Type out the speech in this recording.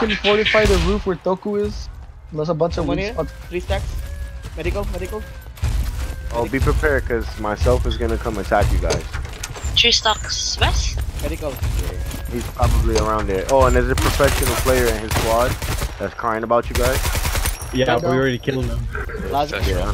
can fortify the roof where Toku is. Unless a bunch of Someone here? Three stacks. Medical, medical. Oh, be prepared, cause myself is gonna come attack you guys. Three stacks, west? Medical. Yeah, He's probably around there. Oh, and there's a professional player in his squad that's crying about you guys. Yeah, we already killed him. Last Yeah,